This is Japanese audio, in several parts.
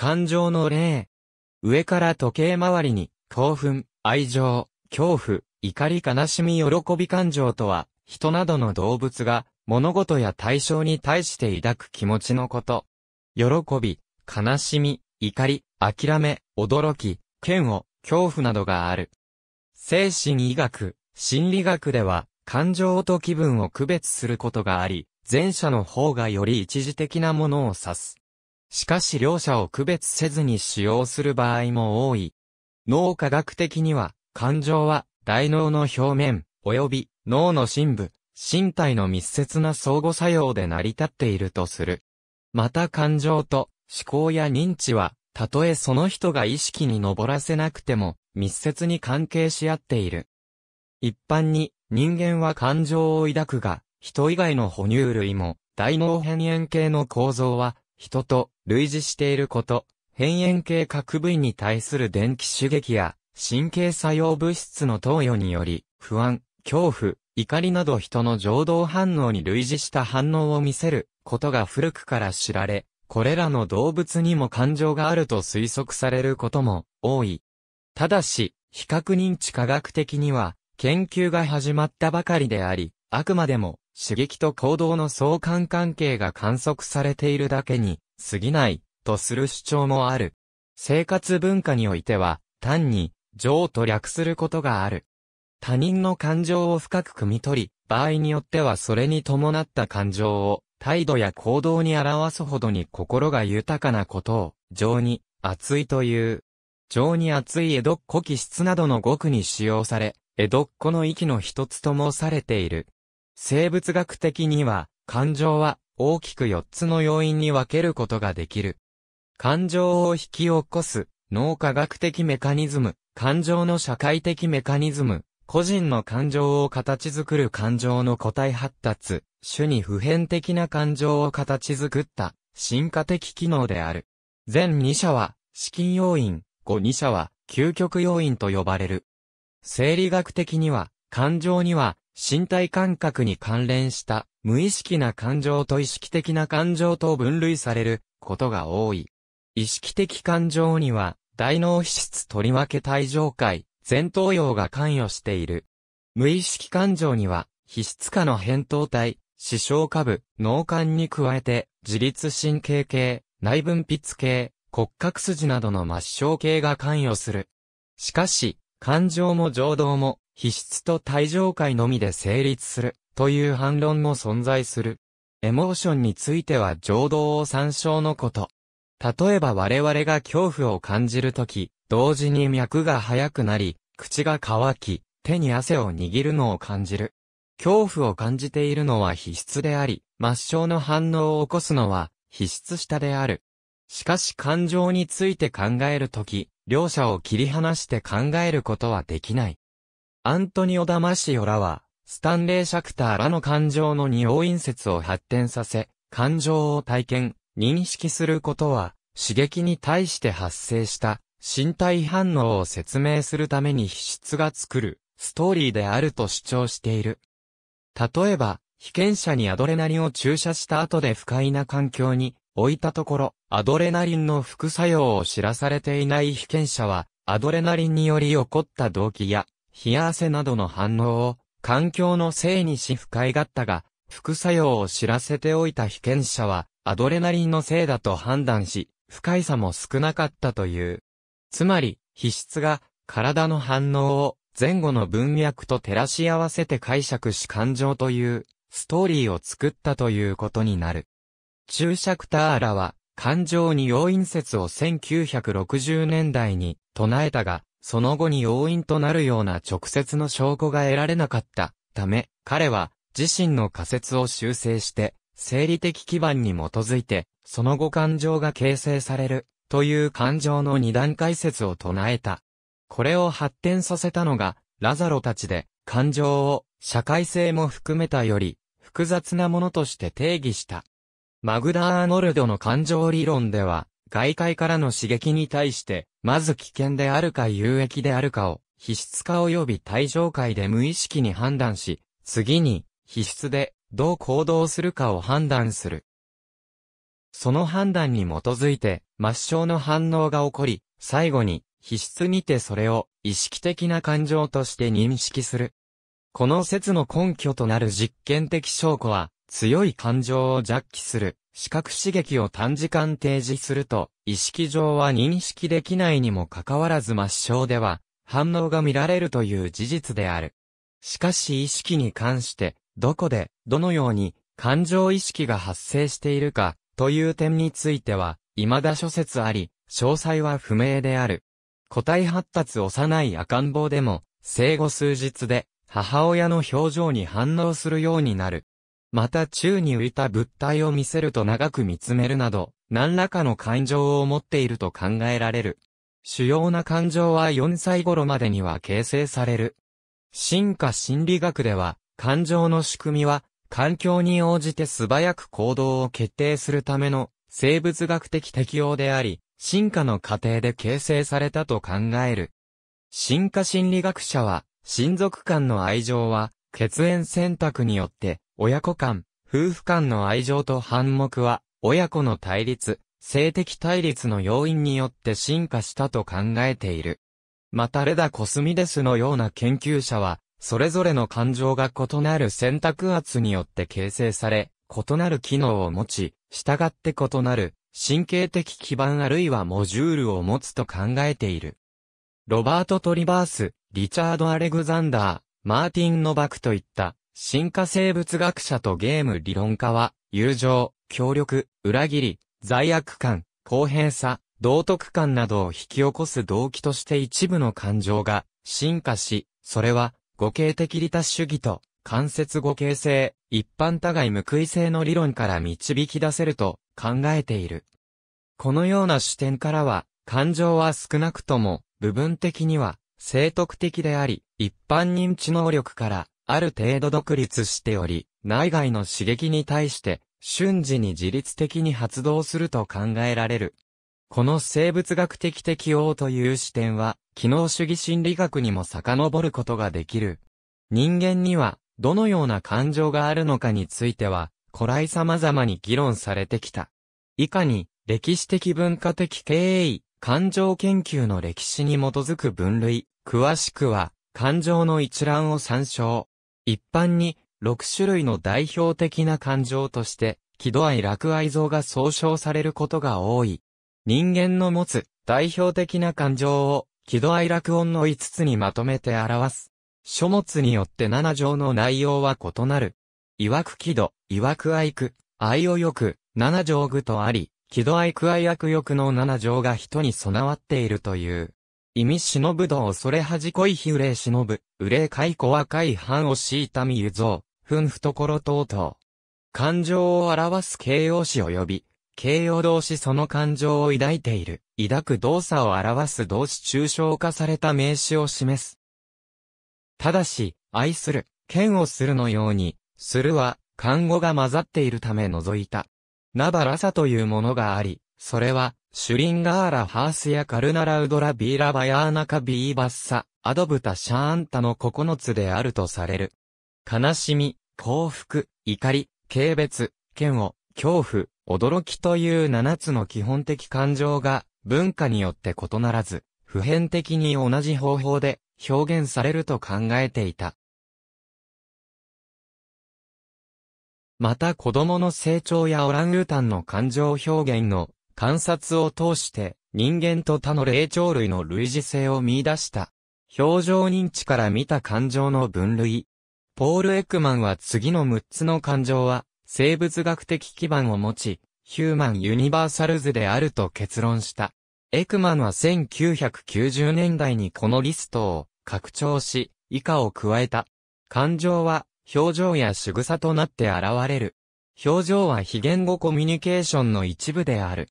感情の例。上から時計回りに、興奮、愛情、恐怖、怒り悲しみ喜び感情とは、人などの動物が、物事や対象に対して抱く気持ちのこと。喜び、悲しみ、怒り、諦め、驚き、嫌悪、恐怖などがある。精神医学、心理学では、感情と気分を区別することがあり、前者の方がより一時的なものを指す。しかし両者を区別せずに使用する場合も多い。脳科学的には、感情は大脳の表面、及び脳の深部、身体の密接な相互作用で成り立っているとする。また感情と思考や認知は、たとえその人が意識に上らせなくても、密接に関係し合っている。一般に、人間は感情を抱くが、人以外の哺乳類も、大脳変縁系の構造は、人と類似していること、変縁系核部位に対する電気刺激や、神経作用物質の投与により、不安、恐怖、怒りなど人の情動反応に類似した反応を見せることが古くから知られ、これらの動物にも感情があると推測されることも多い。ただし、比較認知科学的には、研究が始まったばかりであり、あくまでも刺激と行動の相関関係が観測されているだけに過ぎないとする主張もある。生活文化においては単に情と略することがある。他人の感情を深く汲み取り、場合によってはそれに伴った感情を態度や行動に表すほどに心が豊かなことを情に熱いという。情に熱い江戸っ子気質などの語句に使用され、江戸っ子の息の一つともされている。生物学的には、感情は大きく4つの要因に分けることができる。感情を引き起こす脳科学的メカニズム、感情の社会的メカニズム、個人の感情を形作る感情の個体発達、種に普遍的な感情を形作った進化的機能である。全2者は資金要因、後2者は究極要因と呼ばれる。生理学的には感情には身体感覚に関連した無意識な感情と意識的な感情と分類されることが多い。意識的感情には大脳皮質取り分け体上界、前頭葉が関与している。無意識感情には、皮質化の扁桃体、視床下部、脳幹に加えて、自律神経系、内分泌系、骨格筋などの末梢系が関与する。しかし、感情も情動も、皮質と体上界のみで成立する、という反論も存在する。エモーションについては情動を参照のこと。例えば我々が恐怖を感じるとき、同時に脈が速くなり、口が乾き、手に汗を握るのを感じる。恐怖を感じているのは皮質であり、末梢の反応を起こすのは皮質下である。しかし感情について考えるとき、両者を切り離して考えることはできない。アントニオ・ダマシオらは、スタンレー・シャクターらの感情の二要因説を発展させ、感情を体験、認識することは、刺激に対して発生した身体反応を説明するために皮質が作るストーリーであると主張している。例えば、被験者にアドレナリンを注射した後で不快な環境に置いたところ、アドレナリンの副作用を知らされていない被験者は、アドレナリンにより起こった動機や、冷や汗などの反応を、環境のせいにし不快がったが、副作用を知らせておいた被験者は、アドレナリンのせいだと判断し、不快さも少なかったという。つまり、皮質が体の反応を前後の文脈と照らし合わせて解釈し感情というストーリーを作ったということになる。注釈ターラは感情に要因説を1960年代に唱えたが、その後に要因となるような直接の証拠が得られなかったため、彼は自身の仮説を修正して、生理的基盤に基づいて、その後感情が形成されるという感情の二段階説を唱えた。これを発展させたのが、ラザロたちで、感情を、社会性も含めたより、複雑なものとして定義した。マグダー・アーノルドの感情理論では、外界からの刺激に対して、まず危険であるか有益であるかを、皮質化及び体上界で無意識に判断し、次に、皮質で、どう行動するかを判断する。その判断に基づいて、抹消の反応が起こり、最後に、皮質にてそれを意識的な感情として認識する。この説の根拠となる実験的証拠は、強い感情を弱気する、視覚刺激を短時間提示すると、意識上は認識できないにもかかわらず抹消では、反応が見られるという事実である。しかし意識に関して、どこで、どのように、感情意識が発生しているか、という点については、未だ諸説あり、詳細は不明である。個体発達幼い赤ん坊でも、生後数日で、母親の表情に反応するようになる。また宙に浮いた物体を見せると長く見つめるなど、何らかの感情を持っていると考えられる。主要な感情は4歳頃までには形成される。進化心理学では、感情の仕組みは、環境に応じて素早く行動を決定するための生物学的適応であり、進化の過程で形成されたと考える。進化心理学者は、親族間の愛情は、血縁選択によって、親子間、夫婦間の愛情と反目は、親子の対立、性的対立の要因によって進化したと考えている。またレダ・コスミデスのような研究者は、それぞれの感情が異なる選択圧によって形成され、異なる機能を持ち、従って異なる神経的基盤あるいはモジュールを持つと考えている。ロバート・トリバース、リチャード・アレグザンダー、マーティン・ノバクといった進化生物学者とゲーム理論家は、友情、協力、裏切り、罪悪感、公平さ、道徳感などを引き起こす動機として一部の感情が進化し、それは互形的利他主義と間接互形性、一般互い報い性の理論から導き出せると考えている。このような視点からは、感情は少なくとも部分的には生徳的であり、一般認知能力からある程度独立しており、内外の刺激に対して瞬時に自律的に発動すると考えられる。この生物学的適応という視点は、機能主義心理学にも遡ることができる。人間には、どのような感情があるのかについては、古来様々に議論されてきた。以下に、歴史的文化的経営、感情研究の歴史に基づく分類、詳しくは、感情の一覧を参照。一般に、6種類の代表的な感情として、喜怒哀楽愛憎が総称されることが多い。人間の持つ代表的な感情を喜怒哀楽音の5つにまとめて表す。書物によって7条の内容は異なる。曰く喜怒、曰く愛苦、愛をよく、7条具とあり、喜怒哀苦愛悪欲の7条が人に備わっているという。意味忍ぶ道恐れ恥恋非憂忍ぶ、憂い解雇若い藩をしいたみゆぞう、ふん懐等々。感情を表す形容詞及び、形容動詞その感情を抱いている、抱く動作を表す動詞抽象化された名詞を示す。ただし、愛する、剣をするのように、するは、漢語が混ざっているため除いた。ナバラサというものがあり、それは、シュリンガーラ・ハースやカルナラウドラ・ビーラ・バヤーナカ・ビーバッサ、アドブタ・シャーンタの9つであるとされる。悲しみ、幸福、怒り、軽蔑、嫌悪、恐怖、驚きという7つの基本的感情が文化によって異ならず、普遍的に同じ方法で表現されると考えていた。また子供の成長やオランウータンの感情表現の観察を通して人間と他の霊長類の類似性を見出した。表情認知から見た感情の分類。ポール・エクマンは次の6つの感情は生物学的基盤を持ち、ヒューマン・ユニバーサルズであると結論した。エクマンは1990年代にこのリストを拡張し、以下を加えた。感情は表情や仕草となって現れる。表情は非言語コミュニケーションの一部である。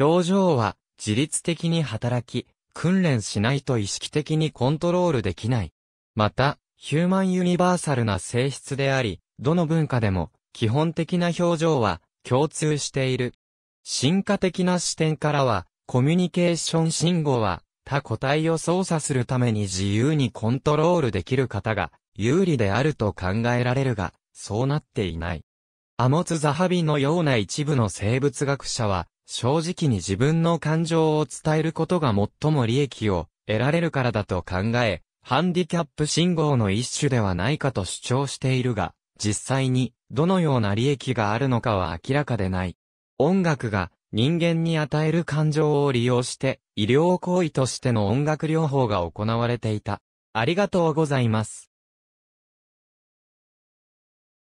表情は自律的に働き、訓練しないと意識的にコントロールできない。また、ヒューマンユニバーサルな性質であり、どの文化でも基本的な表情は共通している。進化的な視点からは、コミュニケーション信号は他個体を操作するために自由にコントロールできる方が有利であると考えられるが、そうなっていない。アモツ・ザハビのような一部の生物学者は、正直に自分の感情を伝えることが最も利益を得られるからだと考え、ハンディキャップ信号の一種ではないかと主張しているが、実際にどのような利益があるのかは明らかでない。音楽が人間に与える感情を利用して医療行為としての音楽療法が行われていた。ありがとうございます。